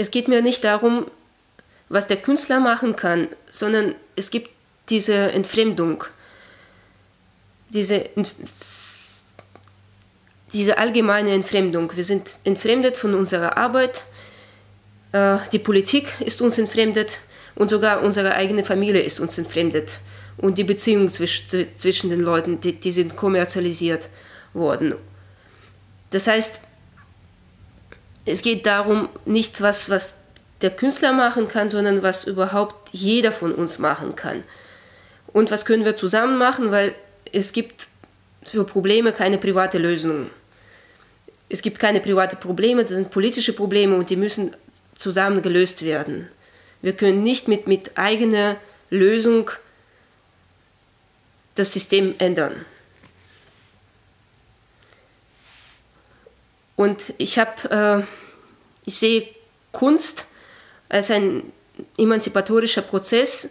Es geht mir nicht darum, was der Künstler machen kann, sondern es gibt diese Entfremdung, diese, diese allgemeine Entfremdung. Wir sind entfremdet von unserer Arbeit, äh, die Politik ist uns entfremdet und sogar unsere eigene Familie ist uns entfremdet. Und die Beziehungen zwischen den Leuten, die, die sind kommerzialisiert worden. Das heißt, es geht darum, nicht was, was der Künstler machen kann, sondern was überhaupt jeder von uns machen kann. Und was können wir zusammen machen, weil es gibt für Probleme keine private Lösung. Es gibt keine private Probleme, das sind politische Probleme und die müssen zusammen gelöst werden. Wir können nicht mit, mit eigener Lösung das System ändern. Und ich habe, äh, ich sehe Kunst als ein emanzipatorischer Prozess,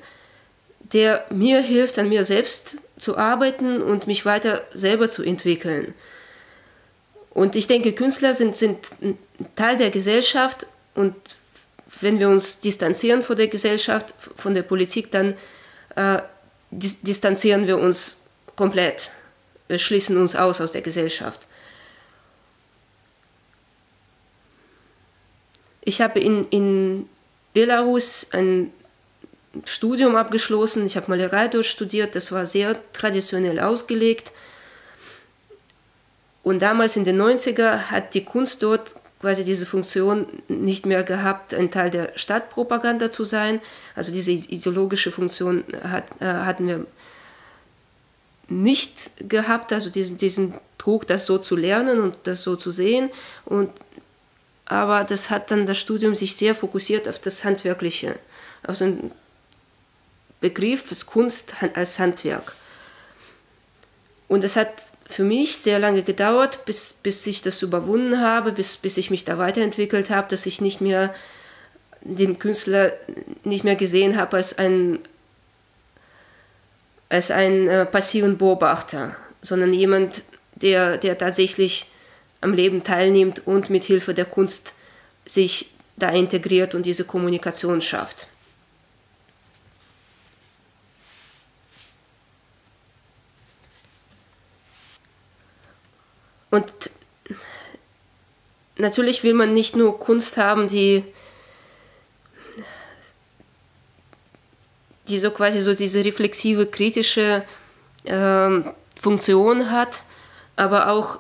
der mir hilft, an mir selbst zu arbeiten und mich weiter selber zu entwickeln. Und ich denke, Künstler sind, sind Teil der Gesellschaft und wenn wir uns distanzieren von der Gesellschaft, von der Politik, dann äh, distanzieren wir uns komplett. Wir schließen uns aus aus der Gesellschaft. Ich habe in, in Belarus ein Studium abgeschlossen. Ich habe Malerei dort studiert. Das war sehr traditionell ausgelegt. Und damals in den 90er hat die Kunst dort quasi diese Funktion nicht mehr gehabt, ein Teil der Stadtpropaganda zu sein. Also diese ideologische Funktion hat, äh, hatten wir nicht gehabt, also diesen, diesen Druck, das so zu lernen und das so zu sehen. Und, aber das hat dann das Studium sich sehr fokussiert auf das Handwerkliche, auf so einen Begriff des Kunst als Handwerk. Und es hat für mich sehr lange gedauert, bis, bis ich das überwunden habe, bis, bis ich mich da weiterentwickelt habe, dass ich nicht mehr den Künstler nicht mehr gesehen habe als einen, als einen äh, passiven Beobachter, sondern jemand, der, der tatsächlich am Leben teilnimmt und mit Hilfe der Kunst sich da integriert und diese Kommunikation schafft. Und natürlich will man nicht nur Kunst haben, die, die so quasi so diese reflexive, kritische äh, Funktion hat, aber auch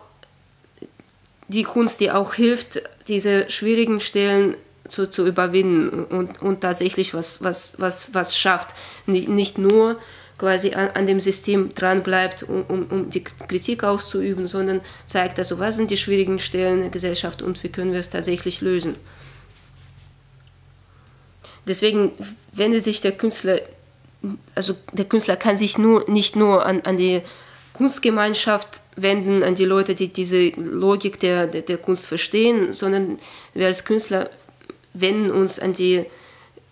die Kunst, die auch hilft, diese schwierigen Stellen zu, zu überwinden und, und tatsächlich was, was, was, was schafft. Nicht nur quasi an, an dem System dran bleibt, um, um, um die Kritik auszuüben, sondern zeigt also, was sind die schwierigen Stellen der Gesellschaft und wie können wir es tatsächlich lösen. Deswegen wendet sich der Künstler, also der Künstler kann sich nur, nicht nur an, an die Kunstgemeinschaft wenden, an die Leute, die diese Logik der, der, der Kunst verstehen, sondern wir als Künstler wenden uns an die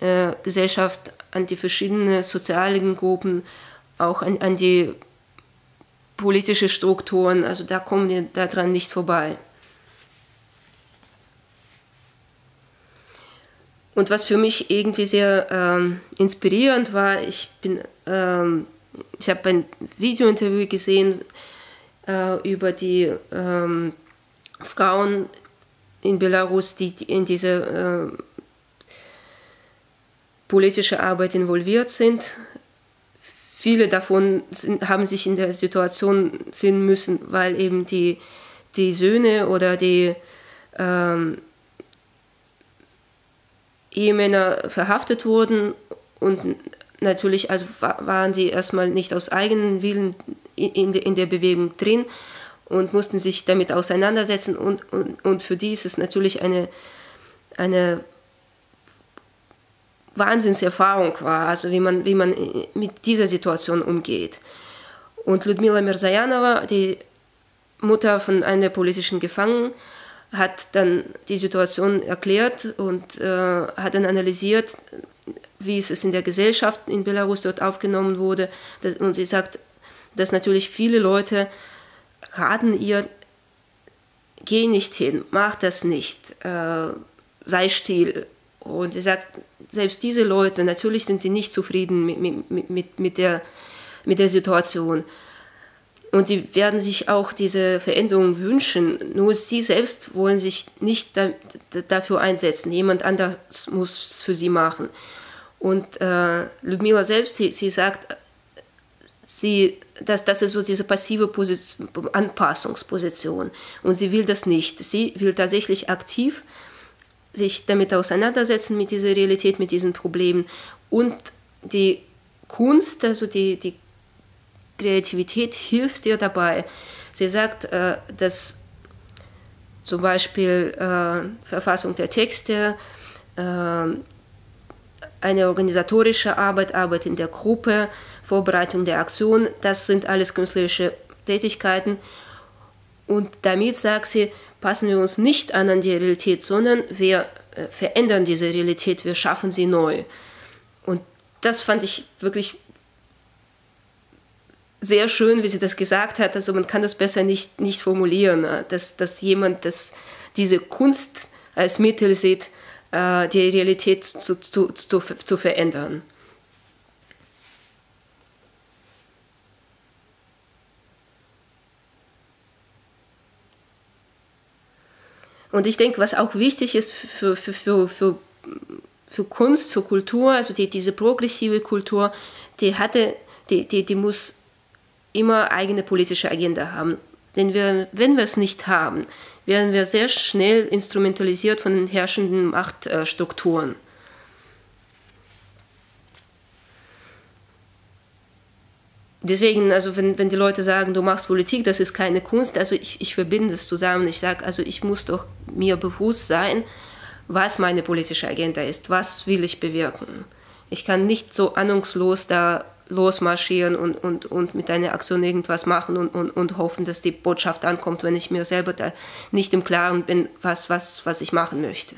äh, Gesellschaft, an die verschiedenen sozialen Gruppen, auch an, an die politische Strukturen. Also da kommen wir daran nicht vorbei. Und was für mich irgendwie sehr ähm, inspirierend war, ich ähm, ich habe ein Videointerview gesehen äh, über die ähm, Frauen in Belarus, die in dieser äh, politische Arbeit involviert sind. Viele davon sind, haben sich in der Situation finden müssen, weil eben die, die Söhne oder die ähm, Ehemänner verhaftet wurden und natürlich also waren sie erstmal nicht aus eigenem Willen in, in der Bewegung drin und mussten sich damit auseinandersetzen und, und, und für die ist es natürlich eine, eine Wahnsinnserfahrung war, also wie man, wie man mit dieser Situation umgeht. Und Ludmila Mirzajanova, die Mutter von einem der politischen Gefangenen, hat dann die Situation erklärt und äh, hat dann analysiert, wie es in der Gesellschaft in Belarus dort aufgenommen wurde. und sie sagt, dass natürlich viele Leute raten ihr, geh nicht hin, mach das nicht, äh, sei still, Und sie sagt, selbst diese Leute, natürlich sind sie nicht zufrieden mit, mit, mit, mit, der, mit der Situation. Und sie werden sich auch diese Veränderung wünschen. Nur sie selbst wollen sich nicht da, dafür einsetzen. Jemand anders muss es für sie machen. Und äh, Ludmila selbst, sie, sie sagt, sie, das, das ist so diese passive Position, Anpassungsposition. Und sie will das nicht. Sie will tatsächlich aktiv sich damit auseinandersetzen, mit dieser Realität, mit diesen Problemen. Und die Kunst, also die, die Kreativität hilft ihr dabei. Sie sagt, äh, dass zum Beispiel äh, Verfassung der Texte, äh, eine organisatorische Arbeit, Arbeit in der Gruppe, Vorbereitung der Aktion, das sind alles künstlerische Tätigkeiten. Und damit, sagt sie, passen wir uns nicht an an die Realität, sondern wir verändern diese Realität, wir schaffen sie neu. Und das fand ich wirklich sehr schön, wie sie das gesagt hat. Also man kann das besser nicht, nicht formulieren, ne? dass, dass jemand das, diese Kunst als Mittel sieht, äh, die Realität zu, zu, zu, zu verändern. Und ich denke, was auch wichtig ist für, für, für, für, für Kunst, für Kultur, also die, diese progressive Kultur, die hatte, die, die, die muss immer eigene politische Agenda haben. Denn wir, wenn wir es nicht haben, werden wir sehr schnell instrumentalisiert von den herrschenden Machtstrukturen. Deswegen, also wenn, wenn die Leute sagen, du machst Politik, das ist keine Kunst, also ich, ich verbinde es zusammen. Ich sage, also ich muss doch mir bewusst sein, was meine politische Agenda ist, was will ich bewirken. Ich kann nicht so ahnungslos da losmarschieren und, und, und mit einer Aktion irgendwas machen und, und, und hoffen, dass die Botschaft ankommt, wenn ich mir selber da nicht im Klaren bin, was, was, was ich machen möchte.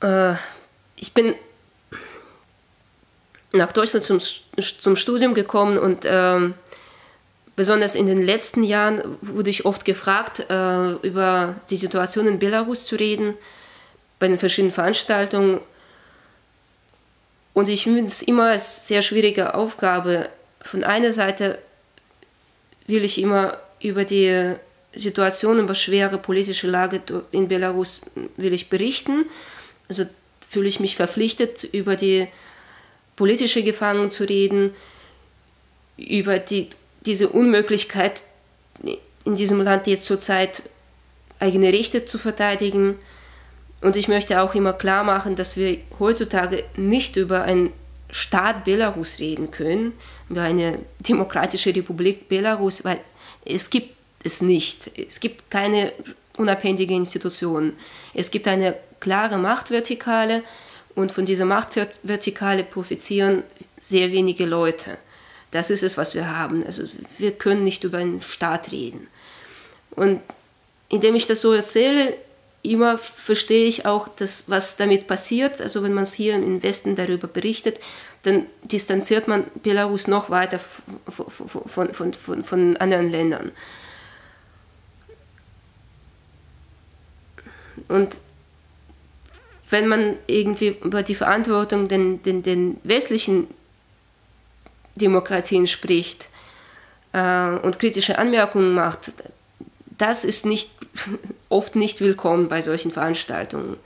Äh, ich bin nach Deutschland zum, zum Studium gekommen und äh, besonders in den letzten Jahren wurde ich oft gefragt, äh, über die Situation in Belarus zu reden bei den verschiedenen Veranstaltungen. Und ich finde es immer als sehr schwierige Aufgabe. Von einer Seite will ich immer über die Situation, über schwere politische Lage in Belarus will ich berichten. Also fühle ich mich verpflichtet, über die politische Gefangenen zu reden, über die, diese Unmöglichkeit in diesem Land jetzt zurzeit eigene Rechte zu verteidigen. Und ich möchte auch immer klar machen, dass wir heutzutage nicht über einen Staat Belarus reden können, über eine demokratische Republik Belarus, weil es gibt es nicht. Es gibt keine unabhängige Institutionen. Es gibt eine klare Machtvertikale und von dieser Machtvertikale profitieren sehr wenige Leute. Das ist es, was wir haben. Also wir können nicht über einen Staat reden. Und indem ich das so erzähle, immer verstehe ich auch, das, was damit passiert. Also wenn man es hier im Westen darüber berichtet, dann distanziert man Belarus noch weiter von, von, von, von anderen Ländern. Und wenn man irgendwie über die Verantwortung den, den, den westlichen Demokratien spricht äh, und kritische Anmerkungen macht, das ist nicht, oft nicht willkommen bei solchen Veranstaltungen.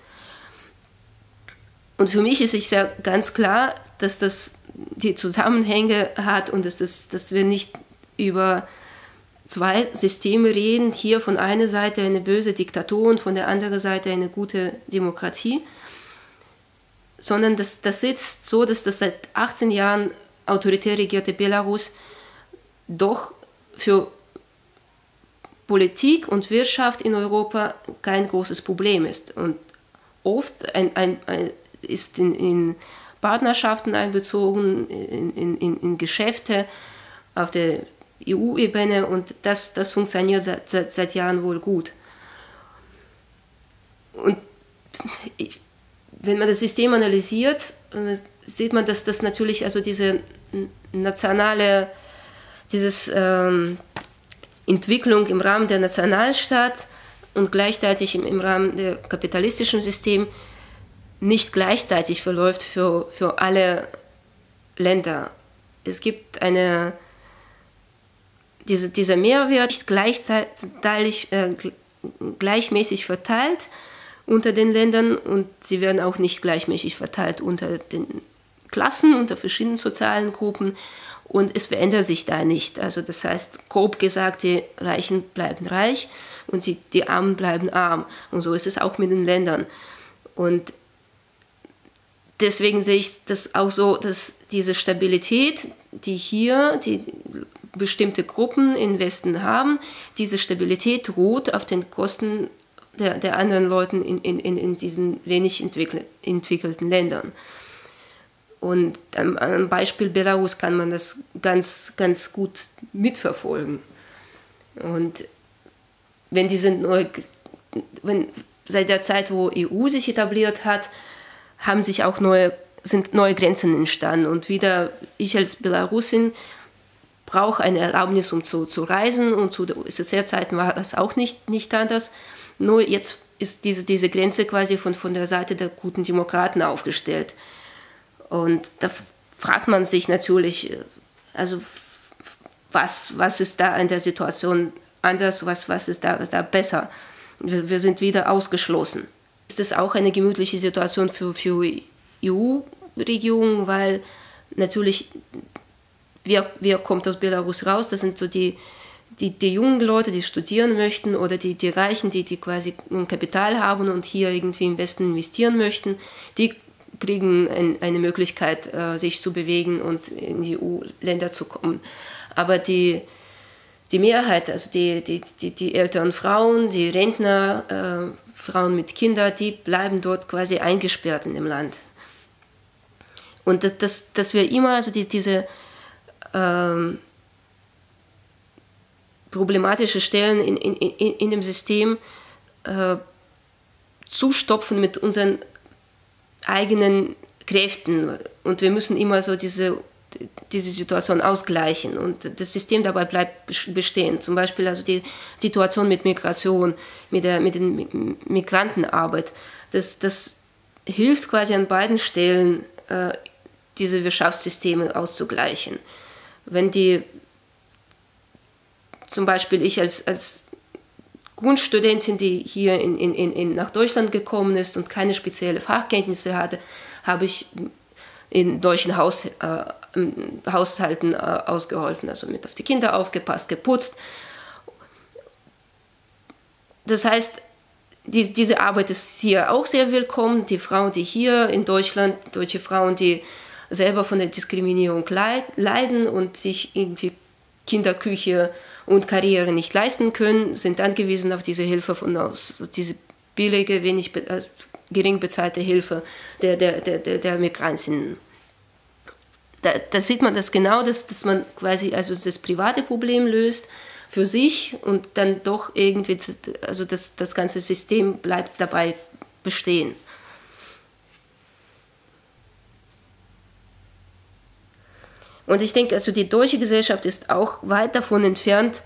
Und für mich ist es ja ganz klar, dass das die Zusammenhänge hat und dass, das, dass wir nicht über zwei Systeme reden. Hier von einer Seite eine böse Diktatur und von der anderen Seite eine gute Demokratie. Sondern das, das sitzt so, dass das seit 18 Jahren autoritär regierte Belarus doch für Politik und Wirtschaft in Europa kein großes Problem ist. Und oft ein, ein, ein ist in, in, Partnerschaften einbezogen, in, in, in Geschäfte auf der EU-Ebene und das, das funktioniert seit, seit, seit Jahren wohl gut. Und ich, wenn man das System analysiert, sieht man, dass das natürlich also diese nationale, dieses ähm, Entwicklung im Rahmen der Nationalstaat und gleichzeitig im, im Rahmen der kapitalistischen System nicht gleichzeitig verläuft für, für alle Länder. Es gibt eine, diese, dieser Mehrwert nicht gleichzeitig, äh, gleichmäßig verteilt unter den Ländern und sie werden auch nicht gleichmäßig verteilt unter den Klassen, unter verschiedenen sozialen Gruppen und es verändert sich da nicht. Also das heißt, grob gesagt, die Reichen bleiben reich und die, die Armen bleiben arm. Und so ist es auch mit den Ländern. Und deswegen sehe ich das auch so, dass diese Stabilität, die hier die bestimmte Gruppen im Westen haben, diese Stabilität ruht auf den Kosten der, der anderen Leute in, in, in diesen wenig entwickelten Ländern. Und am Beispiel Belarus kann man das ganz, ganz gut mitverfolgen. Und wenn diese neue, wenn seit der Zeit, wo EU sich etabliert hat, haben sich auch neue, sind neue Grenzen entstanden. Und wieder ich als Belarusin brauche eine Erlaubnis, um zu, zu reisen. Und zu SSR-Zeiten war das auch nicht, nicht anders. Nur jetzt ist diese, diese Grenze quasi von, von der Seite der guten Demokraten aufgestellt. Und da fragt man sich natürlich, äh, also was, was ist da in der Situation anders, was, was ist da, da besser? Wir, wir sind wieder ausgeschlossen. Ist das auch eine gemütliche Situation für, für EU-Regierungen, weil natürlich, wer, wer kommt aus Belarus raus? Das sind so die, die, die jungen Leute, die studieren möchten oder die, die Reichen, die, die quasi ein Kapital haben und hier irgendwie im Westen investieren möchten, die kriegen ein, eine Möglichkeit, äh, sich zu bewegen und in die EU-Länder zu kommen. Aber die, die Mehrheit, also die, die, die, die älteren Frauen, die Rentner, äh, Frauen mit Kindern, die bleiben dort quasi eingesperrt in dem Land. Und dass, dass, dass wir immer also die, diese ähm, problematische Stellen in, in, in, in dem System äh, zustopfen mit unseren eigenen Kräften. Und wir müssen immer so diese, diese Situation ausgleichen. Und das System dabei bleibt bestehen. Zum Beispiel also die Situation mit Migration, mit der mit den Migrantenarbeit. Das, das hilft quasi an beiden Stellen, äh, diese Wirtschaftssysteme auszugleichen. Wenn die, zum Beispiel ich als, als Grundstudentin, die hier in, in, in, nach Deutschland gekommen ist und keine spezielle Fachkenntnisse hatte, habe ich in deutschen Haus, äh, Haushalten äh, ausgeholfen, also mit auf die Kinder aufgepasst, geputzt. Das heißt, die, diese Arbeit ist hier auch sehr willkommen. Die Frauen, die hier in Deutschland, deutsche Frauen, die selber von der Diskriminierung leiden und sich irgendwie Kinderküche und Karriere nicht leisten können, sind angewiesen auf diese Hilfe von aus, diese billige, wenig äh, gering bezahlte Hilfe der, der, der, der, der Migrantinnen. Da, da, sieht man das genau, dass, dass man quasi also das private Problem löst für sich und dann doch irgendwie, also das, das ganze System bleibt dabei bestehen. Und ich denke, also die deutsche Gesellschaft ist auch weit davon entfernt,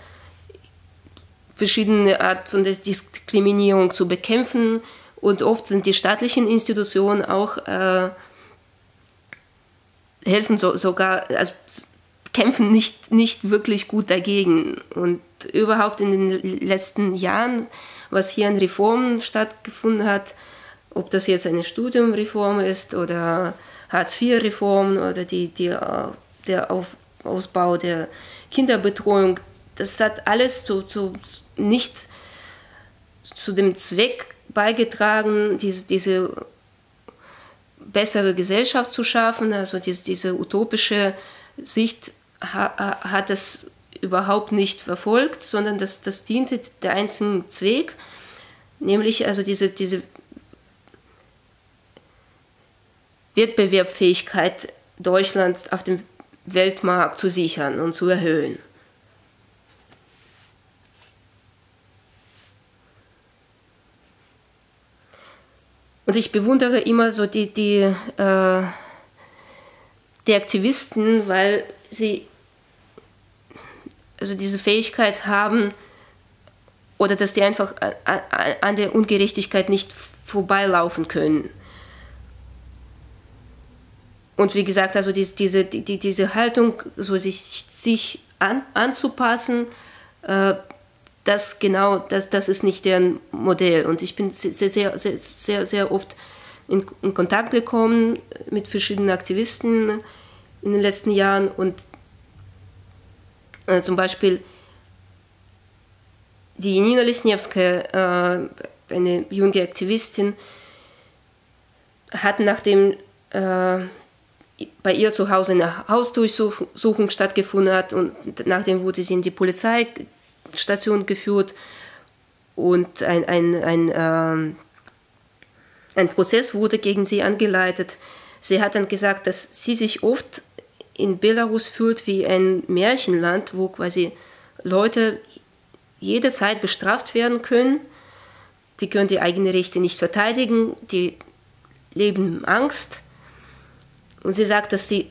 verschiedene Art von Diskriminierung zu bekämpfen. Und oft sind die staatlichen Institutionen auch äh, helfen so, sogar, also kämpfen nicht, nicht wirklich gut dagegen. Und überhaupt in den letzten Jahren, was hier an Reformen stattgefunden hat, ob das jetzt eine Studiumreform ist oder Hartz-IV-Reform oder die, die äh, der Auf, Ausbau der Kinderbetreuung, das hat alles zu, zu nicht zu dem Zweck beigetragen, diese, diese bessere Gesellschaft zu schaffen. Also diese, diese utopische Sicht ha, hat es überhaupt nicht verfolgt, sondern das, das diente der einzigen Zweck, nämlich also diese, diese Wettbewerbsfähigkeit Deutschlands auf dem Weltmarkt zu sichern und zu erhöhen. Und ich bewundere immer so die, die, äh, die Aktivisten, weil sie also diese Fähigkeit haben oder dass die einfach an der Ungerechtigkeit nicht vorbeilaufen können. Und wie gesagt, also diese, die, diese Haltung, so sich, sich an, anzupassen, äh, das genau, das, das ist nicht deren Modell. Und ich bin sehr, sehr, sehr, sehr, sehr oft in, in Kontakt gekommen mit verschiedenen Aktivisten in den letzten Jahren und äh, zum Beispiel die Nina Lesniewska, äh, eine junge Aktivistin, hat nachdem äh, bei ihr zu Hause eine Hausdurchsuchung stattgefunden hat und nachdem wurde sie in die Polizeistation geführt und ein, ein, ein, äh, ein Prozess wurde gegen sie angeleitet. Sie hat dann gesagt, dass sie sich oft in Belarus fühlt wie ein Märchenland, wo quasi Leute jederzeit bestraft werden können. Die können die eigenen Rechte nicht verteidigen, die leben Angst. Und sie sagt, dass sie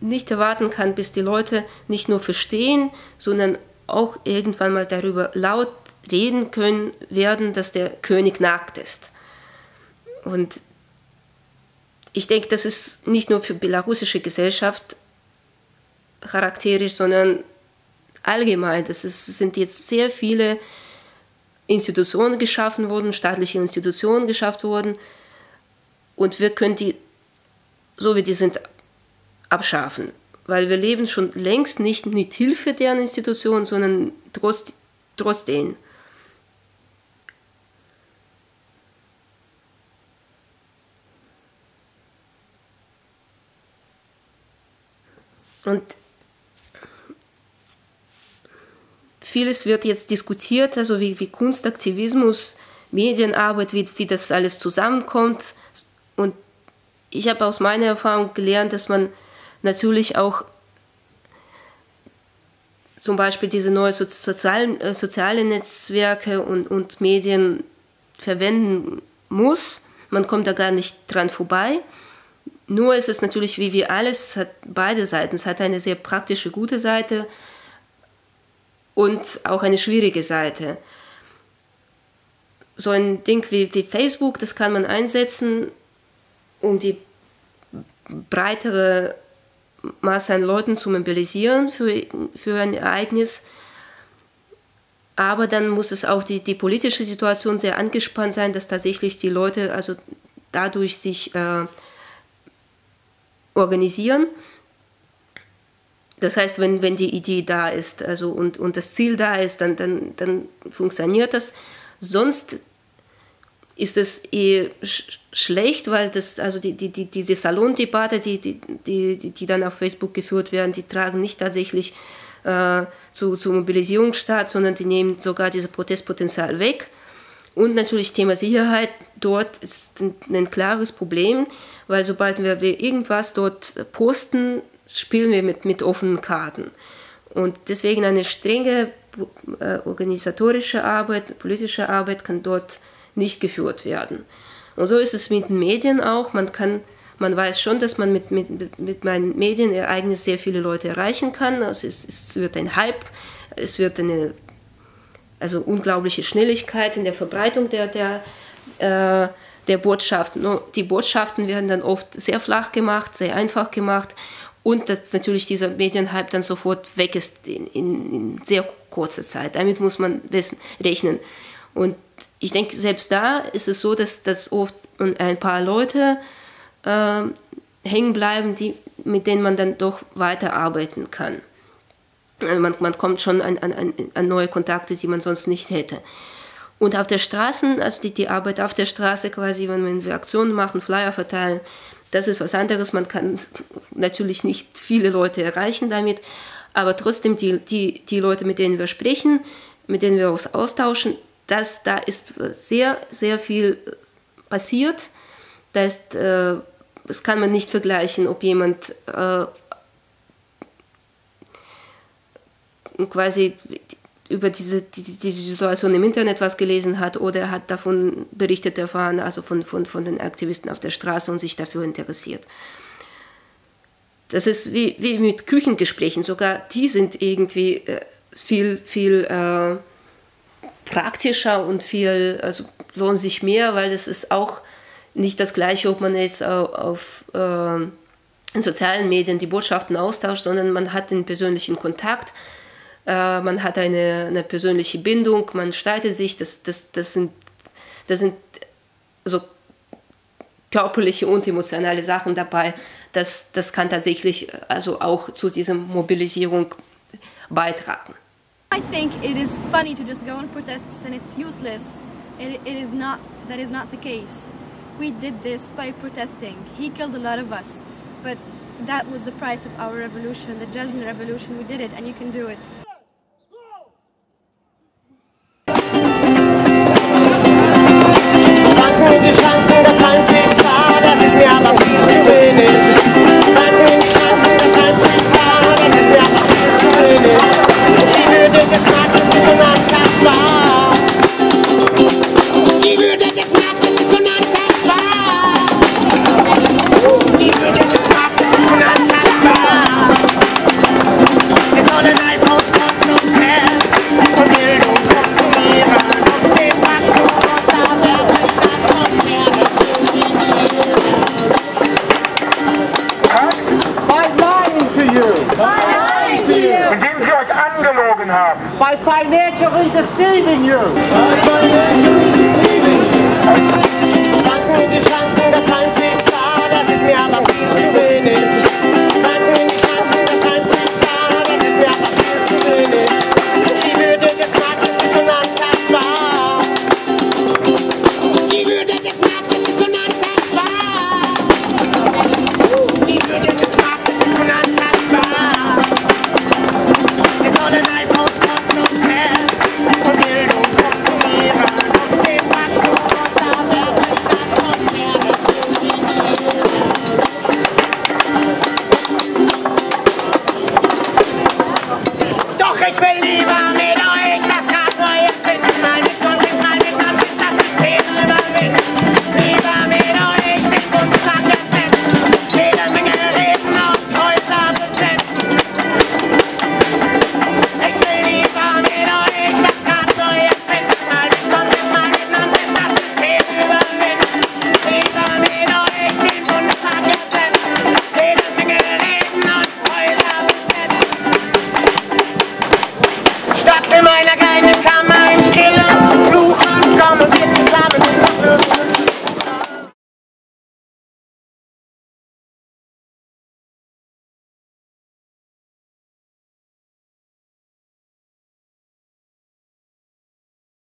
nicht erwarten kann, bis die Leute nicht nur verstehen, sondern auch irgendwann mal darüber laut reden können werden, dass der König nackt ist. Und ich denke, das ist nicht nur für belarussische Gesellschaft charakterisch, sondern allgemein. Das ist, sind jetzt sehr viele Institutionen geschaffen worden, staatliche Institutionen geschaffen worden. Und wir können die, so wie die sind, abschaffen. Weil wir leben schon längst nicht mit Hilfe deren Institutionen, sondern trotz, trotz denen. Und vieles wird jetzt diskutiert, also wie, wie Kunstaktivismus, Medienarbeit, wie, wie das alles zusammenkommt. Und ich habe aus meiner Erfahrung gelernt, dass man natürlich auch zum Beispiel diese neuen sozialen, äh, soziale Netzwerke und, und Medien verwenden muss. Man kommt da gar nicht dran vorbei. Nur ist es natürlich, wie wir alles, hat beide Seiten. Es hat eine sehr praktische, gute Seite und auch eine schwierige Seite. So ein Ding wie, wie Facebook, das kann man einsetzen, um die breitere Masse an Leuten zu mobilisieren für, für ein Ereignis. Aber dann muss es auch die, die politische Situation sehr angespannt sein, dass tatsächlich die Leute also dadurch sich äh, organisieren. Das heißt, wenn, wenn die Idee da ist also und, und das Ziel da ist, dann, dann, dann funktioniert das. Sonst ist es sch schlecht, weil das, also die, die, die, diese Salondebatte, die, die, die, die dann auf Facebook geführt werden, die tragen nicht tatsächlich äh, zu, zur Mobilisierung statt, sondern die nehmen sogar dieses Protestpotenzial weg. Und natürlich Thema Sicherheit dort ist ein, ein klares Problem, weil sobald wir, wir irgendwas dort posten, spielen wir mit, mit offenen Karten. Und deswegen eine strenge äh, organisatorische Arbeit, politische Arbeit kann dort nicht geführt werden. Und so ist es mit den Medien auch. Man, kann, man weiß schon, dass man mit, mit, mit meinen Medienereignissen sehr viele Leute erreichen kann. Also es, es wird ein Hype, es wird eine also unglaubliche Schnelligkeit in der Verbreitung der, der, äh, der Botschaften. Die Botschaften werden dann oft sehr flach gemacht, sehr einfach gemacht und dass natürlich dieser Medienhype dann sofort weg ist in, in, in sehr kurzer Zeit. Damit muss man wissen, rechnen. Und ich denke, selbst da ist es so, dass, dass oft ein paar Leute äh, hängen bleiben, die, mit denen man dann doch weiterarbeiten kann. Also man, man kommt schon an, an, an neue Kontakte, die man sonst nicht hätte. Und auf der Straße, also die, die Arbeit auf der Straße quasi, wenn wir Aktionen machen, Flyer verteilen, das ist was anderes. Man kann natürlich nicht viele Leute erreichen damit, aber trotzdem die, die, die Leute, mit denen wir sprechen, mit denen wir uns austauschen, das, da ist sehr, sehr viel passiert. Da ist, äh, das kann man nicht vergleichen, ob jemand äh, quasi über diese, diese Situation im Internet was gelesen hat oder hat davon berichtet erfahren, also von, von, von den Aktivisten auf der Straße und sich dafür interessiert. das ist wie, wie mit Küchengesprächen, sogar die sind irgendwie äh, viel, viel äh, praktischer und viel, also lohnen sich mehr, weil das ist auch nicht das Gleiche, ob man jetzt auf, auf äh, in sozialen Medien die Botschaften austauscht, sondern man hat den persönlichen Kontakt, äh, man hat eine, eine persönliche Bindung, man streitet sich, das, das, das sind, das sind so körperliche und emotionale Sachen dabei. Das, das kann tatsächlich also auch zu dieser Mobilisierung beitragen. I think it is funny to just go on protests and it's useless. It, it is not, that is not the case. We did this by protesting. He killed a lot of us, but that was the price of our revolution, the Jasmine Revolution. We did it and you can do it.